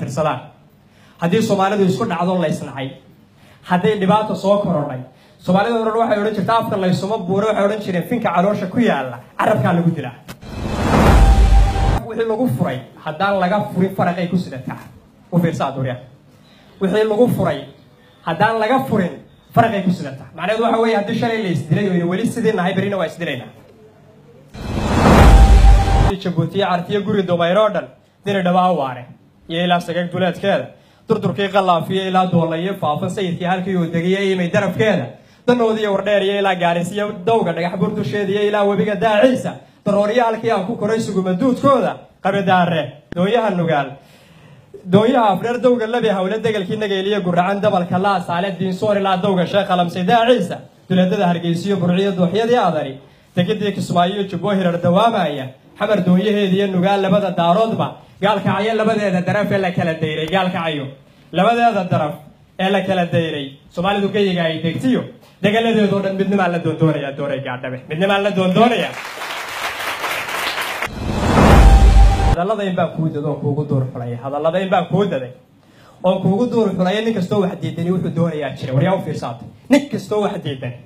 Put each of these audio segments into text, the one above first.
fiirsadaan haddii soomaalidu isku dhacdo laysnacay hadday dhibaata soo korodhay soomaalida oran waxay odhan jirta afka laysuma buure waxay odhan jireen finka caloosha ku yaalla carabkaa lagu dilaa. Wixii lagu furay haddaan laga furin faraqay ku sidataa. U fiirsaa durya wixii lagu furay haddaan laga furin faraqay ku sidataa. Macnaheedu waxa weeye haddii shalay la isdilay oo weli sidii nahay berrina waa isdilaynaa jabuutiya cartiyo guri dumayro dhan dini dhawaa waare iyo ilaa sagag duleedkeeda durdurkii qalaafiyo ilaa doolayo faafan sayidkii halkii uu degiyo imay darafkeeda danoodiiyo wardheer iyo ilaa gaarisiyo dowga dhagax bur dusheeda iyo ilaa webiga daaciisa darooriyo halkii aan ku koray suguma duudkooda qabidaare doonyaha nugaal doonyaha afreer dowga labi hawle degelkii nageeliyo guracan dabalka laa saale diinsoor ilaa dowga sheekh alamsay daaciisa duleedada hargeysiyo burciyo dooxyadii adari. Degidii kismaayo jubbo hirar dawaamaya xamar doonyaheediiyo nugaal labada daaroodba gaalkacyo labadeeda daraf ee la kala dayray gaalkacyo labadeeda daraf ee la kala dayray soomaalidu geyiga ay degtiyo degaladeedoo dhan midnimaan la doondoonaya doonay gaadhabe. Midnimaan la doondoonaya hadallada in kuu dada oon kuugu duur xulaya hadallada baan kuu daday oon kuugu duur xulaya nin kastoo wax diidani wuxuu doonayaa jira waryaa u fiirsaatay nin kastoo wax diidani.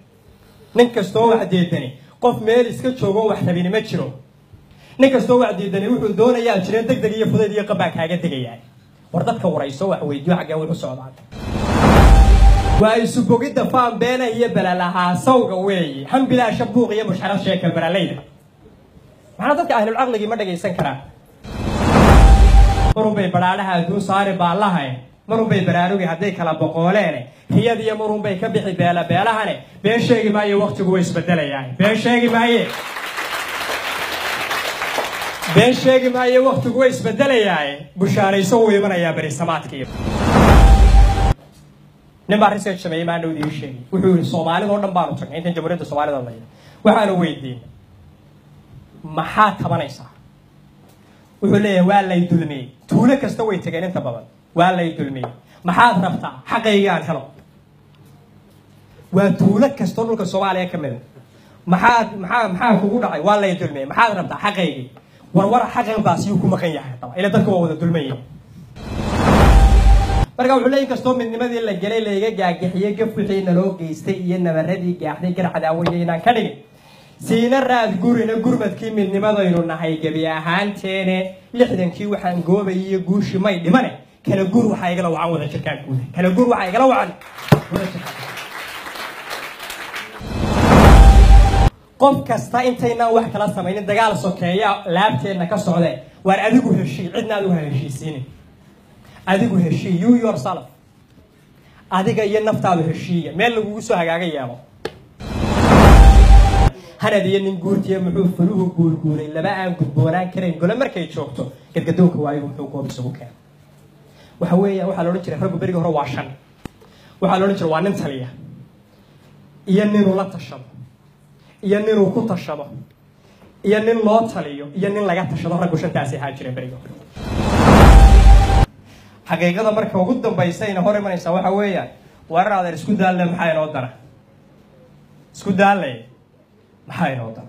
Nin kastoo wax diidani. Qof meel iska joogo wax rabini ma jiro nin kastoo wax diidani wuxuu doonayaa jireen deg deg iyo fudayd iyo qabaa kaaga degayaa war dadka warayso wax weydiyo xaggee wuxu socdaan waa isu bogidda faan beena iyo balalahaasawga weeye hambilaasha buuq iyo mushxarad sheeka baralayda maxaa dadka ahlulcaqligii ma dhagaysan karaan. Marunbay badhaadhaha adduun saari baallahae marunbay baraarugi hadday kala boqooleene. Riyad iyo marunbay ka bixi beela beelahane been sheegi maayo waktigu way isbedelayaa been sheegi maaye been sheegi maayo waktigu way isbedelayaaye bushaarayso wuu imanayaa berisamaadkiiyo nin baa research sameeyey maa dhowdii ii sheegay. Wuxuu yihi soomaalida oo dhan baanu tagnay intan jamhuuriyadda soomaalida laya waxaanu weydiin maxaa tabanaysaa? Wuxuu leeyahay waa lay dulmiyey tuulo kasta way tegeen inta badan. Waa lay dulmiyey maxaad rabtaa xaqaygaan helo? Waa tuulo kastoo dhulka soomaaliya ka mida maxaad maxaa maxaa kugu dhacay? Waa lay dulmiyey maxaad rabtaa xaqaygii warwar xaqan baas yuu ku maqan yahay ila waa wada dulmaya marka wuxuu leeyahy kastoo midnimadii la gelay layga gaagixiyey gaf wixii naloo geystay iyo nabaradii gaaxday gar cadaawaye inaan ka dhigin siina raad gurina gurmadkii midnimadaynu nahay gebi ahaanteene lixdankii waxaan goobayay iyo guushi may dhimane. Kala gur waxaa igala wacan wada jirkaan guuda kala gur waxaa igala wacan wada jirkaan qof kasta intaynaan wax kala samaynin dagaal sokeeya laabteenna ka socdee waar adigu heshii cidna adigu ha heshiisiinin adigu heshii you yourself. Adiga iyo naftaadu heshiiya. Meel lagugu soo hagaaga yeelo hanad iyo nin guurtiya muxuu faluhu guurguuray laba aan gudboonaan karayn gole markay joogto gadgadoonka waayigu muxuu goob isugu keenay waxa weeya waxaa la odhan jiray raggu berigii hore waa shan. Waxaa la jiray waa nin taliya. Iyo ninuu la tashado iyo ninuu ku tashado. Iyo nin loo taliyo. Iyo nin laga tashado raggu shantaasi ahaa jireen berigii hore xaqiiqada marka ugu dambaysayna hor imanaysaa waxa weeyaan warar adeer isku daalle maxaa inoo dara? Isku daallay maxaa inoo dara